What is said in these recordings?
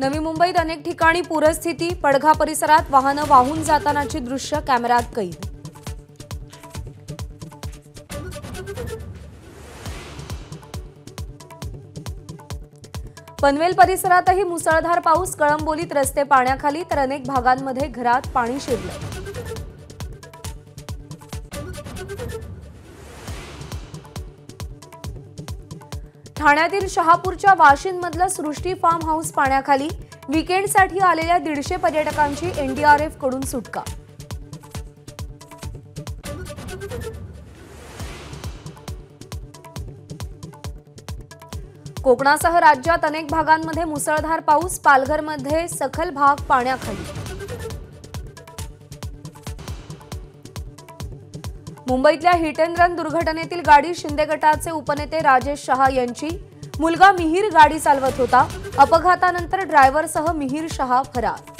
नवी मुंबईत अनेक ठिकाणी पूरस्थिती पडघा परिसरात वाहनं वाहून जातानाची दृश्य कॅमेऱ्यात कैद. पनवेल परिसरातही मुसळधार पाऊस कळंबोलीत रस्ते पाण्याखाली तर अनेक भागांमध्ये घरात पाणी शिरलं. ठाण्यातील शहापूरच्या वाशिंदमधलं सृष्टी फार्म हाऊस पाण्याखाली विकेंडसाठी आलेल्या दीडशे पर्यटकांची एनडीआरएफकडून सुटका. कोकणासह राज्यात अनेक भागांमध्ये मुसळधार पाऊस पालघरमध्ये सखल भाग पाण्याखाली. मुंबईतल्या हिट अँड रन दुर्घटनेतील गाडी शिंदे गटाचे उपनेते राजेश शहा यांची. मुलगा मिहीर गाडी चालवत होता. अपघातानंतर ड्रायव्हरसह मिहीर शहा फरार.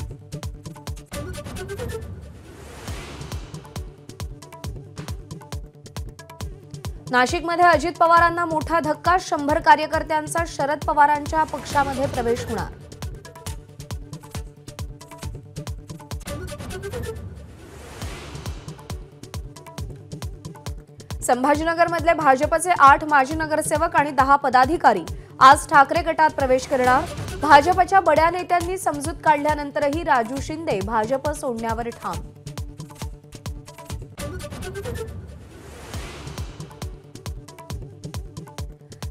नाशिकमध्ये अजित पवारांना मोठा धक्का. शंभर कार्यकर्त्यांचा शरद पवारांच्या पक्षामध्ये प्रवेश होणार. संभाजीनगरमधले भाजपचे आठ माजी नगरसेवक आणि दहा पदाधिकारी आज ठाकरे गटात प्रवेश करणार. भाजपच्या बड्या नेत्यांनी समजूत काढल्यानंतरही राजू शिंदे भाजप सोडण्यावर ठाम.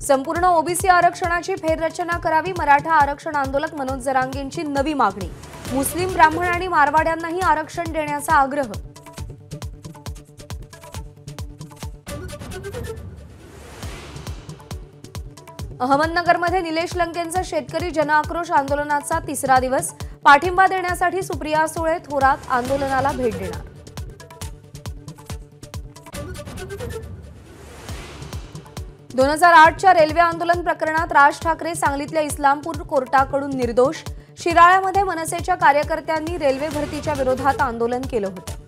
संपूर्ण ओबीसी आरक्षणाची फेररचना करावी मराठा आरक्षण आंदोलक मनोज जरांगेंची नवी मागणी. मुस्लिम ब्राह्मण आणि मारवाड्यांनाही आरक्षण देण्याचा आग्रह. अहमदनगरमध्ये निलेश लंकेंचा शेतकरी जनआक्रोश आंदोलनाचा तिसरा दिवस. पाठिंबा देण्यासाठी सुप्रिया सुळे थोरात आंदोलनाला भेट देणार. दोन हजार आठच्या रेल्वे आंदोलन प्रकरणात राज ठाकरे सांगलीतल्या इस्लामपूर कोर्टाकडून निर्दोष. शिराळ्यामध्ये मनसेच्या कार्यकर्त्यांनी रेल्वे भरतीच्या विरोधात आंदोलन केलं होतं.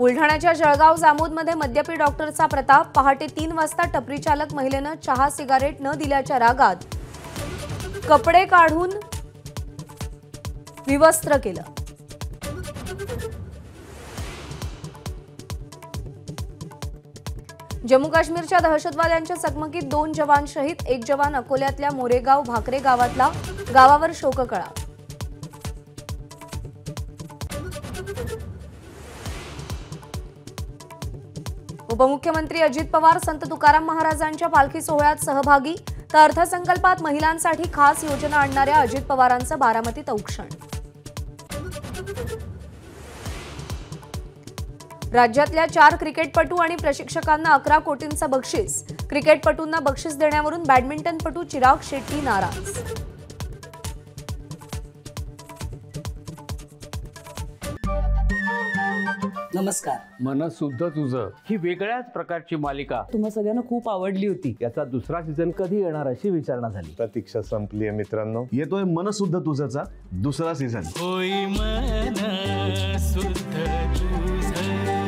बुलढाण्याच्या जळगाव जामोदमध्ये मद्यपी डॉक्टरचा प्रताप पहाटे तीन वाजता टपरी चालक महिलेनं चहा सिगारेट न दिल्याच्या रागात कपडे काढून विवस्त्र केलं. जम्मू काश्मीरच्या दहशतवाद्यांच्या चकमकीत दोन जवान शहीद एक जवान अकोल्यातल्या मोरेगाव भाकरे गावातला गावावर शोककळा. उपमुख्यमंत्री अजित पवार संत तुकाराम महाराजांच्या पालखी सोहळ्यात सहभागी तर अर्थसंकल्पात महिलांसाठी खास योजना आणणाऱ्या अजित पवारांचं बारामतीत औक्षण राज्यातल्या चार क्रिकेटपटू आणि प्रशिक्षकांना अकरा कोटींचं बक्षीस. क्रिकेटपटूंना बक्षीस देण्यावरून बॅडमिंटनपटू चिराग शेट्टी नाराज. नमस्कार. मन शुद्ध तुझं. ही वेगळ्याच प्रकारची मालिका. तुम्हा सगळ्यांना खूप आवडली होती. याचा दुसरा सीझन कधी येणार अशी विचारणा झाली. प्रतीक्षा संपली आहे मित्रांनो. येतोय मनसुद्ध तुझचा दुसरा सीझन होई मन शुद्ध तुझ.